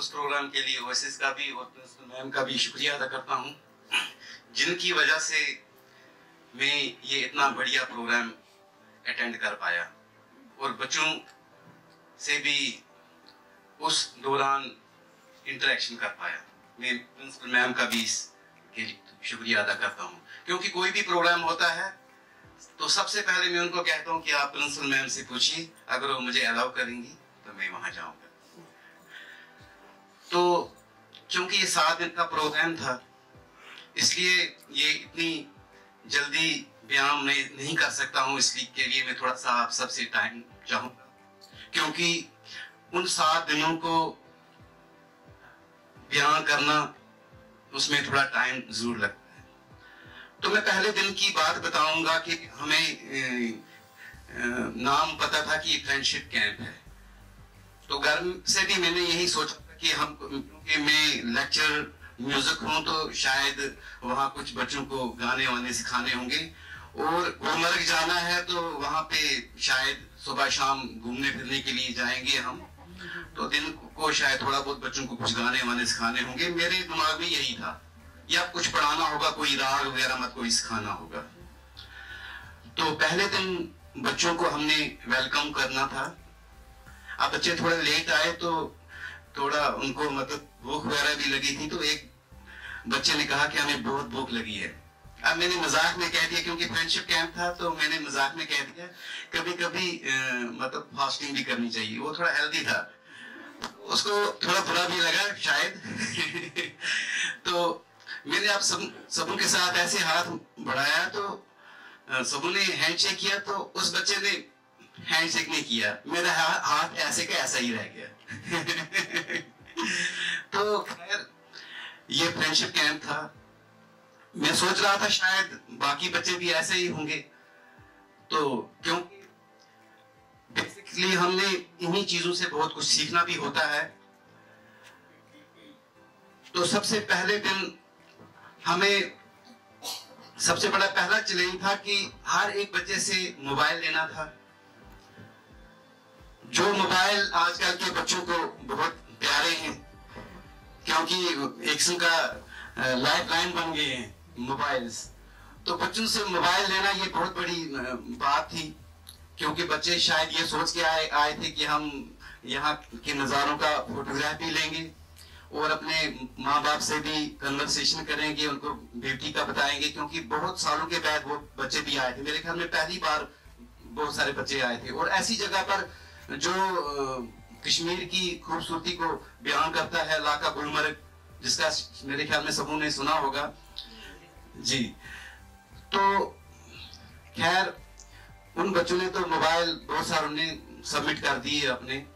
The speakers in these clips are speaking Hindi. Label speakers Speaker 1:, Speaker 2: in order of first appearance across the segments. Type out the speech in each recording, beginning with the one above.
Speaker 1: उस प्रोग्राम के लिए ओएसएस का भी, और प्रिंसिपल मैम का भी शुक्रिया अदा करता हूँ। जिनकी वजह से मैं ये इतना बढ़िया प्रोग्राम अटेंड कर पाया। और बच्चों से भी उस दौरान इंटरेक्शन कर पाया। मैं प्रिंसिपल मैम का भी इसके शुक्रिया अदा करता हूँ। क्योंकि कोई भी प्रोग्राम होता है तो सबसे पहले मैं उनको कहता हूँ कि आप प्रिंसिपल मैम से पूछिए। अगर वो मुझे अलाउ करेंगी तो मैं वहाँ जाऊँगा। तो चूँकि ये सात दिन का प्रोग्राम था इसलिए ये इतनी जल्दी व्यायाम नहीं, नहीं कर सकता हूँ इसलिए के लिए मैं थोड़ा सा आप सबसे टाइम चाहूँगा। क्योंकि उन सात दिनों को बयान करना उसमें थोड़ा टाइम ज़रूर लगता है। तो मैं पहले दिन की बात बताऊँगा कि हमें नाम पता था कि फ्रेंडशिप कैंप है। तो घर से भी मैंने यही सोचा कि हम क्योंकि मैं लेक्चर म्यूज़िक हूँ तो शायद वहाँ कुछ बच्चों को गाने वाने सिखाने होंगे। और गुलमर्ग जाना है तो वहाँ पे शायद सुबह शाम घूमने फिरने के लिए जाएँगे हम। तो दिन को शायद थोड़ा बहुत बच्चों को कुछ गाने वाने सिखाने होंगे। मेरे दिमाग में यही था। या कुछ पढ़ाना होगा, कोई राग वगैरह मत कोई सिखाना होगा। तो पहले दिन बच्चों को हमने वेलकम करना था। अब बच्चे थोड़े लेट आए तो थोड़ा उनको मतलब भूख वगैरह भी लगी थी तो एक बच्चे ने कहा कि हमें बहुत भूख लगी है। अब मैंने मज़ाक में कह दिया, क्योंकि फ्रेंडशिप कैंप था तो मैंने मज़ाक में कह दिया कभी कभी मतलब फास्टिंग भी करनी चाहिए। वो थोड़ा हेल्दी था। उसको थोड़ा बुरा भी लगा शायद। तो मैंने आप सब, सबों के साथ ऐसे हाथ बढ़ाया तो सबों ने हैंडशेक किया तो उस बच्चे ने हैंडशेक नहीं किया। मेरा हाथ ऐसे का ऐसा ही रह गया। तो खैर, ये फ्रेंडशिप कैंप था। मैं सोच रहा था शायद बाकी बच्चे भी ऐसे ही होंगे। तो क्योंकि बेसिकली हमने इन्हीं चीज़ों से बहुत कुछ सीखना भी होता है। तो सबसे पहले दिन हमें, सबसे बड़ा पहला चैलेंज था कि हर एक बच्चे से मोबाइल लेना था। जो मोबाइल आजकल के बच्चों को बहुत प्यारे हैं, क्योंकि एक का लाइफ लाइन बन गए हैं मोबाइल्स तो बच्चों से मोबाइल लेना ये बहुत बड़ी बात थी, क्योंकि बच्चे शायद ये सोच के आए आए थे कि हम यहाँ के नज़ारों का फोटोग्राफी लेंगे और अपने माँ बाप से भी कन्वर्सेशन करेंगे, उनको ब्यूटी का बताएँगे, क्योंकि बहुत सालों के बाद वो बच्चे भी आए थे। मेरे घर में पहली बार बहुत सारे बच्चे आए थे। और ऐसी जगह पर जो कश्मीर की खूबसूरती को बयान करता है लाका गुलमर्ग, जिसका मेरे ख्याल में सबों ने सुना होगा। जी। तो खैर, उन बच्चों ने तो मोबाइल बहुत सारे उन्हें सबमिट कर दिए अपने।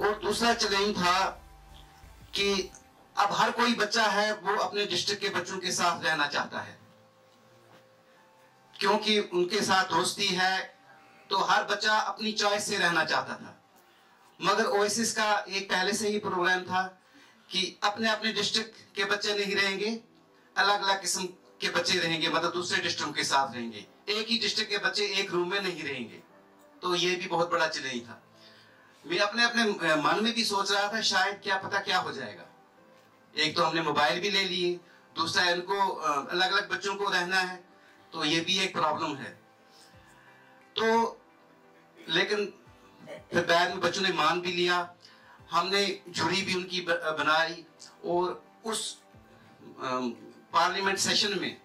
Speaker 1: और दूसरा चैलेंज था कि अब हर कोई बच्चा है, वो अपने डिस्ट्रिक्ट के बच्चों के साथ रहना चाहता है। क्योंकि उनके साथ दोस्ती है तो हर बच्चा अपनी चॉइस से रहना चाहता था। मगर ओएसिस का एक पहले से ही प्रोग्राम था कि अपने अपने डिस्ट्रिक्ट के बच्चे नहीं रहेंगे अलग अलग किस्म के बच्चे रहेंगे मतलब दूसरे डिस्ट्रिक्ट के साथ रहेंगे। एक ही डिस्ट्रिक्ट के बच्चे एक रूम में नहीं रहेंगे। तो ये भी बहुत बड़ा चैलेंज था। मैं अपने अपने मन में भी सोच रहा था, शायद क्या पता क्या हो जाएगा। एक तो हमने मोबाइल भी ले लिए, दूसरा इनको अलग अलग बच्चों को रहना है तो ये भी एक प्रॉब्लम है। तो लेकिन फिर बाद में बच्चों ने मान भी लिया। हमने जुड़ी भी उनकी बनाई और उस पार्लियामेंट सेशन में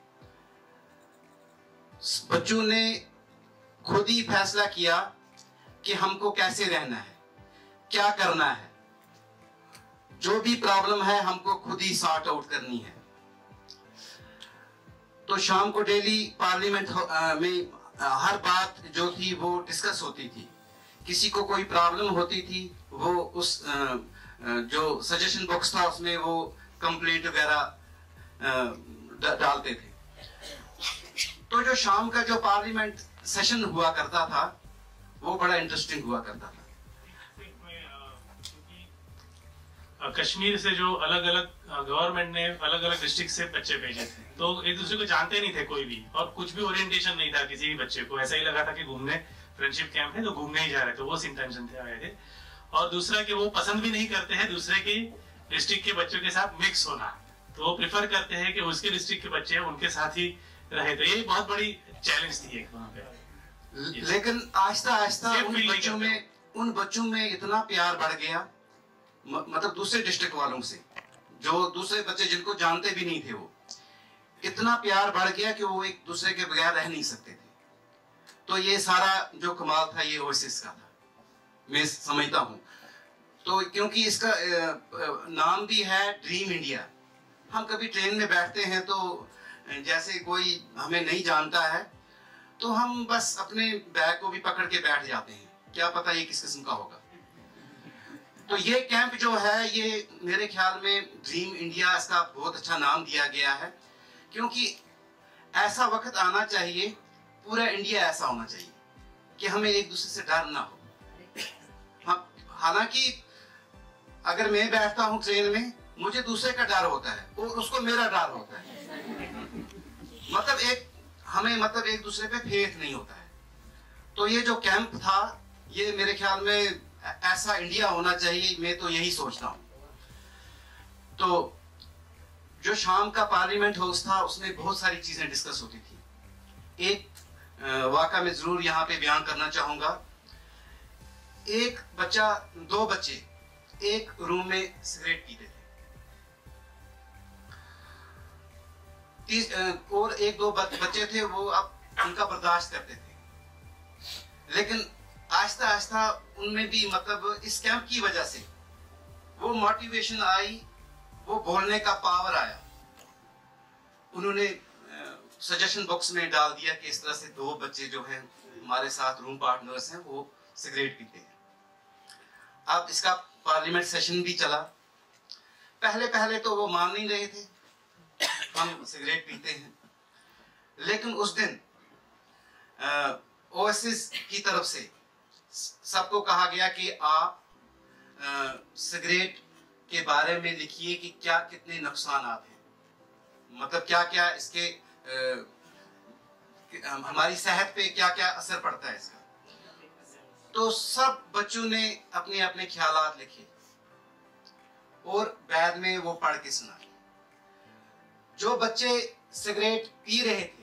Speaker 1: बच्चों ने खुद ही फैसला किया कि हमको कैसे रहना है, क्या करना है। जो भी प्रॉब्लम है, हमको खुद ही सॉर्ट आउट करनी है। तो शाम को डेली पार्लियामेंट में हर बात जो थी वो डिस्कस होती थी। किसी को कोई प्रॉब्लम होती थी, वो उस जो सजेशन बॉक्स था उसमें वो कंप्लेंट वगैरह डालते थे। तो जो शाम का जो पार्लियामेंट सेशन हुआ करता था, वो बड़ा इंटरेस्टिंग हुआ करता था।
Speaker 2: कश्मीर से जो अलग अलग गवर्नमेंट ने अलग अलग डिस्ट्रिक्ट से बच्चे भेजे थे। तो एक दूसरे को जानते नहीं थे कोई भी और कुछ भी ओरिएंटेशन नहीं था किसी भी बच्चे को। ऐसा ही लगा था कि घूमने फ्रेंडशिप कैंप है तो घूमने ही जा रहे थे। वो इंटेंशन थे आए थे। और दूसरा कि वो पसंद भी नहीं करते हैं दूसरे के डिस्ट्रिक्ट के बच्चों के साथ मिक्स होना। तो वो प्रिफर करते हैं कि उसके डिस्ट्रिक्ट के बच्चे हैं उनके साथ ही रहे। तो ये बहुत बड़ी चैलेंज थी एक वहाँ पे।
Speaker 1: लेकिन आहिस्ता आहिस्ता उन बच्चों में उन बच्चों में इतना प्यार बढ़ गया मतलब दूसरे डिस्ट्रिक्ट वालों से, जो दूसरे बच्चे जिनको जानते भी नहीं थे वो। इतना प्यार बढ़ गया कि वो एक दूसरे के बगैर रह नहीं सकते थे। तो ये सारा जो कमाल था, ये ओसिस का था। मैं समझता हूँ। तो क्योंकि इसका नाम भी है ड्रीम इंडिया हम कभी ट्रेन में बैठते हैं तो जैसे कोई हमें नहीं जानता है तो हम बस अपने बैग को भी पकड़ के बैठ जाते हैं। क्या पता ये किस किस्म का होगा। तो ये कैंप जो है ये मेरे ख्याल में ड्रीम इंडिया इसका बहुत अच्छा नाम दिया गया है क्योंकि ऐसा वक्त आना चाहिए पूरा इंडिया ऐसा होना चाहिए कि हमें एक दूसरे से डर ना हो। हाँ, हालाँकि अगर मैं बैठता हूँ ट्रेन में मुझे दूसरे का डर होता है और उसको मेरा डर होता है। मतलब एक हमें मतलब एक दूसरे पे फेथ नहीं होता है। तो ये जो कैंप था ये मेरे ख्याल में ऐसा इंडिया होना चाहिए, मैं तो यही सोचता हूँ। तो जो शाम का पार्लियामेंट हाउस था, उसमें बहुत सारी चीज़ें डिस्कस होती थी। एक वाक़ा में ज़रूर यहाँ पे बयान करना चाहूँगा। एक बच्चा, दो बच्चे, एक रूम में सिगरेट पीते थे। और एक दो बच्चे थे, वो अब उनका बर्दाश्त करते थे। लेकिन आहिस्ता आहिस्ता उनमें भी मतलब इस कैंप की वजह से वो मोटिवेशन आई, वो बोलने का पावर आया। उन्होंने सजेशन बॉक्स में डाल दिया कि इस तरह से दो बच्चे जो हैं, हमारे साथ रूम पार्टनर्स हैं, वो सिगरेट पीते हैं। अब इसका पार्लियामेंट सेशन भी चला। पहले पहले तो वो मान नहीं रहे थे। हम सिगरेट पीते हैं। लेकिन उस दिन ओएसएस की तरफ़ से सबको कहा गया कि आप सिगरेट के बारे में लिखिए कि क्या कितने नुकसान हैं। मतलब क्या क्या इसके हम- हमारी सेहत पे क्या क्या असर पड़ता है इसका। तो सब बच्चों ने अपने अपने ख्याल लिखे और बाद में वो पढ़ के सुना। जो बच्चे सिगरेट पी रहे थे,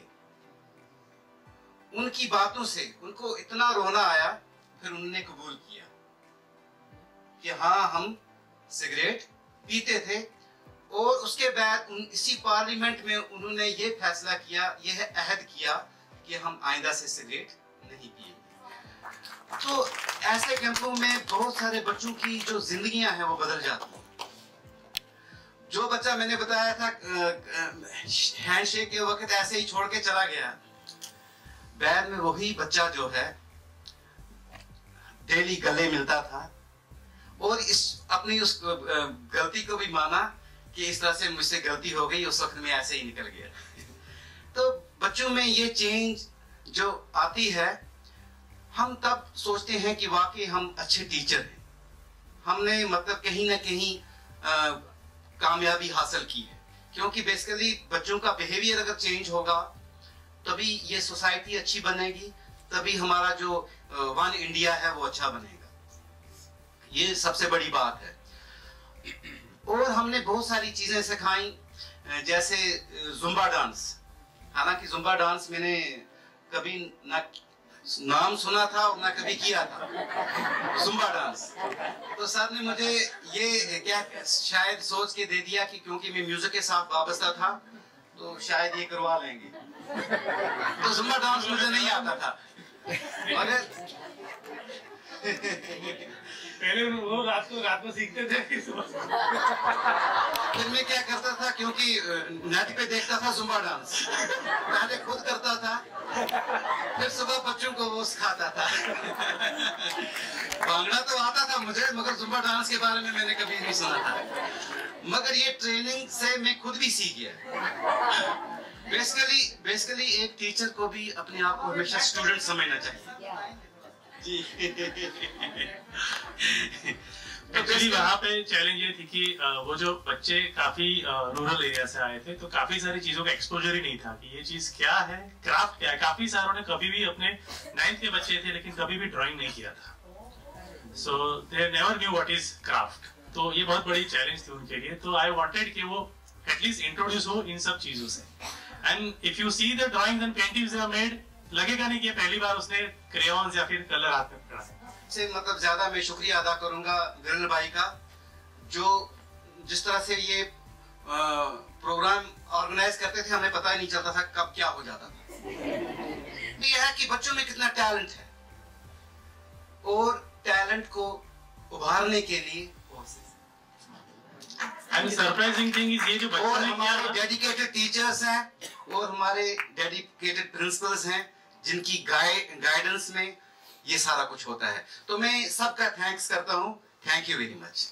Speaker 1: उनकी बातों से उनको इतना रोना आया फिर उन्होंने कबूल किया कि हाँ हम सिगरेट पीते थे। और उसके बाद उन, इसी पार्लियामेंट में उन्होंने ये फैसला किया, यह अहद किया कि हम आइंदा से सिगरेट नहीं पिएँगे तो ऐसे कैंपों में बहुत सारे बच्चों की जो जिंदगियाँ हैं, वो बदल जाती हैं। जो बच्चा मैंने बताया था हैंडशेक के वक्त ऐसे ही छोड़ के चला गया। बैद में वही बच्चा जो है डेली गले मिलता था। और इस, अपनी उस गलती को भी माना कि इस तरह से मुझसे गलती हो गई, उस वक्त में ऐसे ही निकल गया। तो बच्चों में ये चेंज जो आती है, हम तब सोचते हैं कि वाकई हम अच्छे टीचर हैं। हमने मतलब कहीं ना कहीं कामयाबी हासिल की है। क्योंकि बेसिकली बच्चों का बिहेवियर अगर चेंज होगा, तभी ये सोसाइटी अच्छी बनेगी। तभी हमारा जो वन इंडिया है, वो अच्छा बनेगा। ये सबसे बड़ी बात है। और हमने बहुत सारी चीज़ें सिखाई जैसे जुम्बा डांस। हालाँकि जुम्बा डांस मैंने कभी ना, नाम सुना था और ना कभी किया था। Zumba dance. तो सर ने मुझे ये क्या, शायद सोच के दे दिया कि क्योंकि मैं म्यूज़िक के साथ वाबस्ता था तो शायद ये करवा लेंगे। तो जुम्बा डांस मुझे नहीं आता था।
Speaker 2: पहले वो रात को रात को सीखते थे फिर
Speaker 1: फिर मैं क्या करता था क्योंकि नेट पे देखता था जुम्बा डांस। पहले खुद करता था फिर सुबह बच्चों को वो सिखाता था। भांगड़ा तो आता था मुझे मगर जुम्बा डांस के बारे में मैंने कभी नहीं सुना था। मगर ये ट्रेनिंग से मैं खुद भी सीख गया। बेसिकली बेसिकली एक टीचर को भी अपने आप को हमेशा स्टूडेंट समझना चाहिए। जी। तो
Speaker 2: एक्चुअली वहाँ पे चैलेंज ये थी कि वो जो बच्चे काफ़ी रूरल एरिया से आए थे तो काफ़ी सारी चीज़ों का एक्सपोजर ही नहीं था कि ये चीज़ क्या है क्राफ्ट क्या है। काफ़ी सारों ने कभी भी अपने नाइन्थ के बच्चे थे लेकिन कभी भी ड्राइंग नहीं किया था। So they never knew what is craft तो ये बहुत बड़ी चैलेंज थी उनके लिए। तो आई वांटेड कि वो एटलीस्ट इंट्रोड्यूस हो इन सब चीज़ों से। And if you see the drawings and paintings they are made लगेगा नहीं कि पहली बार उसने क्रेयॉन्स या फिर कलर हाथ में
Speaker 1: से मतलब ज़्यादा मैं शुक्रिया अदा करूँगा विरल भाई का, जो जिस तरह से ये प्रोग्राम ऑर्गेनाइज करते थे, हमें पता ही नहीं चलता था कब क्या हो जाता था। ये है कि बच्चों में कितना टैलेंट है। और टैलेंट को उभारने के लिए
Speaker 2: एंड सरप्राइजिंग थिंग इज़ ये जो बच्चों
Speaker 1: और
Speaker 2: ने
Speaker 1: हमारे डेडिकेटेड टीचर्स हैं और हमारे डेडिकेटेड प्रिंसिपल्स हैं जिनकी गाइडेंस में ये सारा कुछ होता है। तो मैं सबका थैंक्स करता हूँ। Thank you very much